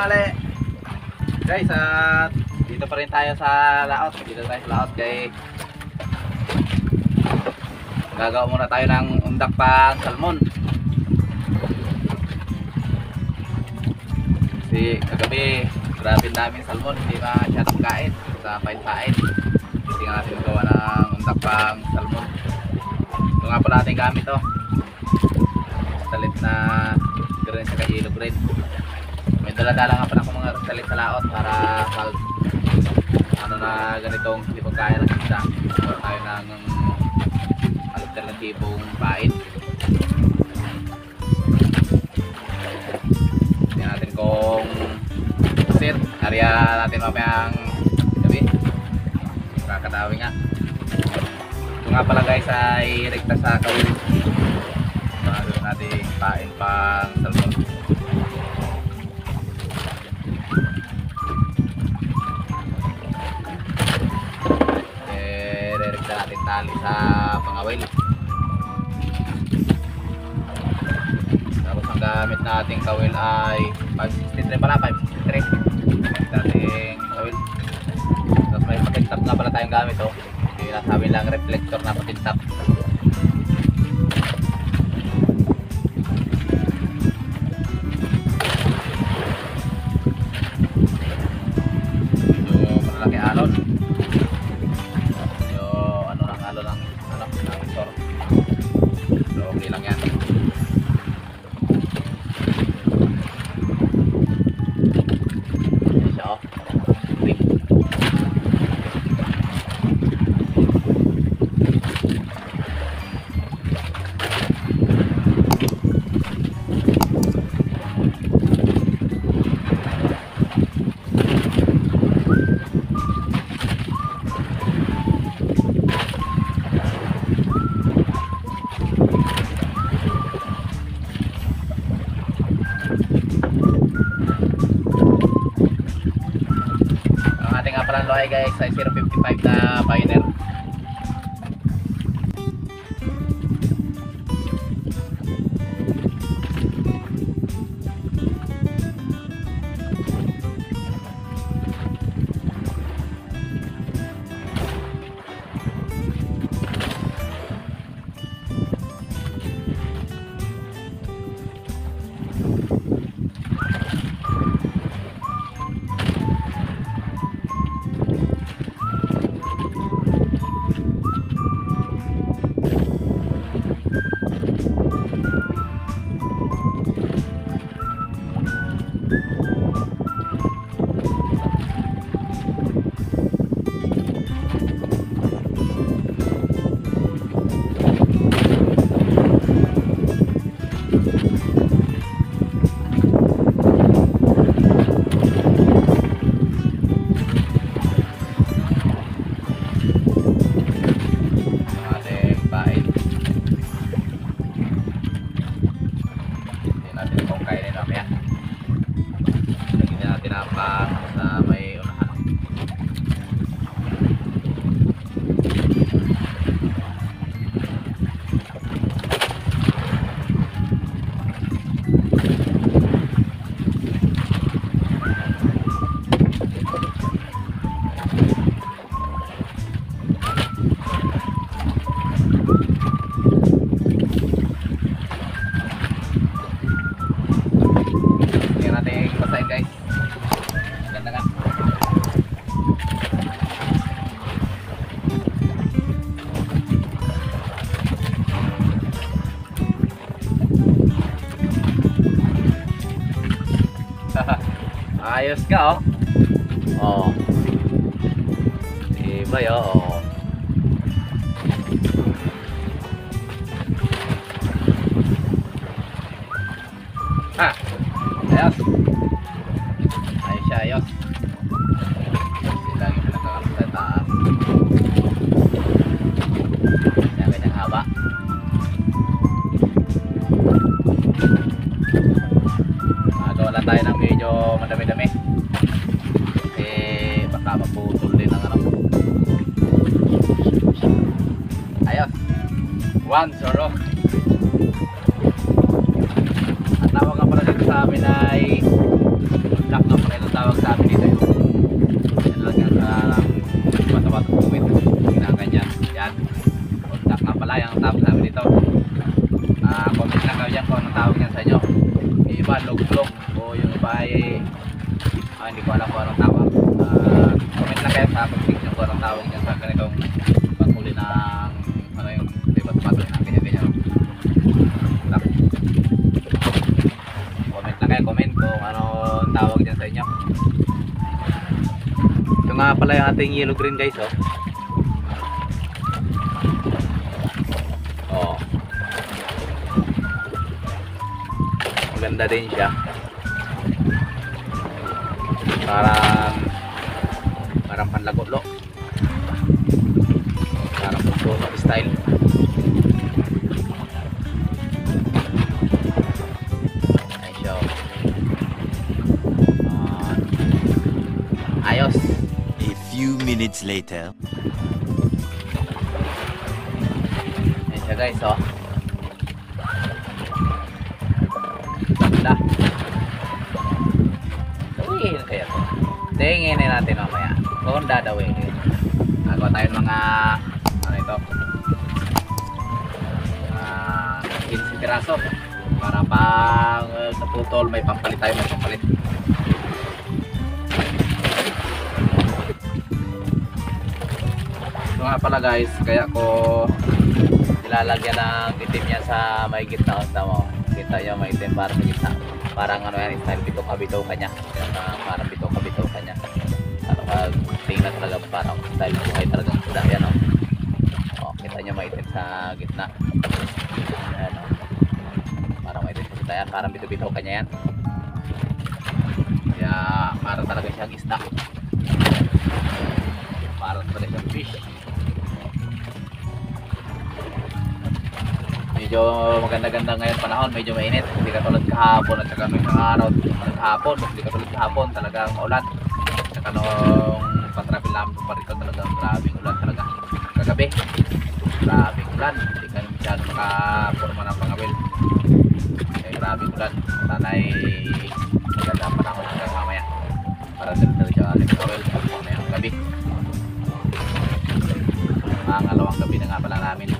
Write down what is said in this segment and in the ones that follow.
tanghali. Guys, at dito pa rin tayo sa laot. Dito tayo sa laot kay gagawa muna tayo ng undak pang salmon. Kasi kagabi, grabe namin salmon, hindi masyadong kain sa pain-pain. Hindi nga natin magawa ng undak pang salmon. Ito nga pala ating gamit to. Talit na green sa ilog rin. Dala-dala nga pala akong mga talit sa laot para pag ano na ganitong hindi pa kaya ng isda. Or tayo ng alternatibong pain. Tingnan natin kung sit. Area natin mamayang gabi. Kakatawi nga. Ito nga pala guys ay rekta sa kawin. Gawin natin pain pang salmon. Tali sa pangawil. Tapos ang gamit nating kawil ay 563 pala, 563. Gamit nating kawil. Tapos may patintap nga pala tayong gamit oh. Yung nasabi lang reflector na patintap. Guys ay 055 na Pioneer. Natin kung kainin mamaya. Lagyan natin ang pang sa may unahan. Ayos ka oh. Oh. Diba yo? Oh. Ah. Ayos. Juan Soro. At tawag nga pala dito sa amin ay black na pala itong tawag sa amin dito. Yan talaga sa matabat ng kumit. Ginaganyan. Yan. Ah, black na pala yung tawag sa amin dito. Uh, comment lang kayo dyan kung anong tawag yan sa inyo. Yung iba log-log o yung iba ay ah, hindi ko alam kung anong tawag. Uh, comment lang kayo sa pag-click nyo kung anong tawag nga pala yung ating yellow green guys oh. Oh. Maganda din siya. Parang parang panlagolo. Parang puso style. Ay, siya. Ah, ayos. Few minutes later. Ayan siya guys, oh. Ganda. Ano kaya to? Tingin natin mamaya. Kung dadawin. Ako tayo mga, ano ito? Mga 15 piraso. Para pang uh, naputol, may pampalit tayo, may pampalit. Ito nga pala guys, kaya ko nilalagyan ng itim niya sa may gitna unta mo. Kita niyo may itim para sa gitna. Parang ano yan, style bito kabito kanya. Yan, ah, parang bito kabito kanya. Ano pag tingnan talaga parang style buhay talaga ng kuda yan oh. Oh, kita niyo may itim sa gitna. Ayan oh. Parang may itim sa gitna yan, parang bito bito kanya yan. Kaya parang talaga siyang isda. Parang talaga siyang fish. Medyo maganda-ganda ngayon panahon, medyo mainit. Hindi katulad kahapon at saka may mga araw kahapon, hindi katulad kahapon talagang maulan. Saka nung patrapil namin pa rito talagang grabing ulan talaga. Kagabi, grabing ulan. Hindi ka masyado makaporma ng pangawil. Eh, grabing ulan. Sana'y maganda ang panahon hanggang mamaya. Para dali-dali siya ating pangawil. Mamayang gabi. Mga ngalawang gabi na nga pala namin.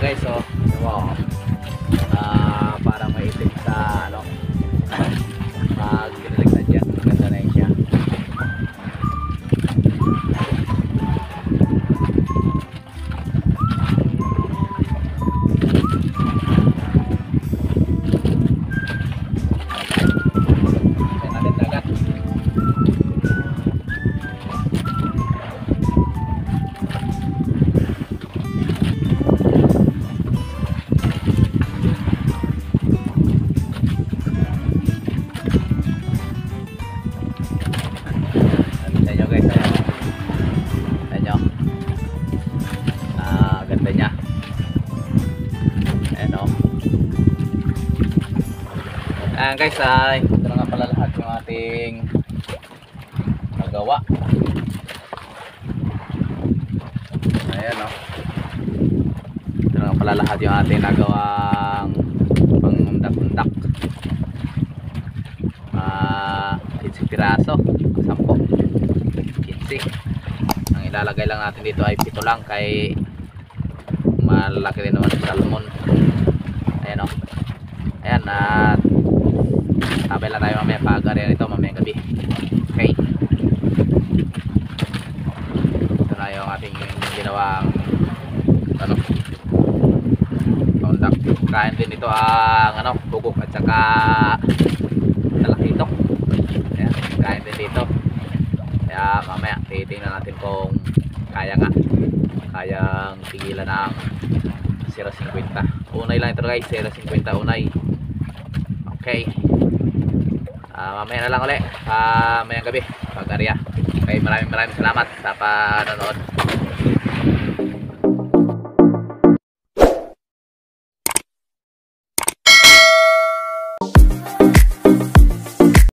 Ayan siya guys, oh. Wow. Ah, Ayan guys, ay ito na nga pala lahat yung ating nagawa. Ayan o. Ito na nga pala lahat yung ating nagawang pangundak-undak. Ah, 15 piraso, 10. 15. Ang ilalagay lang natin dito ay pito lang kay malaki din naman salmon. Ayan o. Ayan at Sabay lang tayo mamaya pag area nito mamaya gabi. Okay. Ito na yung ating ginawang ano paundak. Kain din ito ang ano bugok at saka talakito. Ayan, kain din dito. Kaya mamaya titingnan natin kung kaya nga kayang tigilan ng 0.50 unay lang ito guys 0.50 unay okay Ah, mamaya na lang ulit. Ah, mayang gabi. Pag-area. Okay, maraming maraming salamat sa panonood.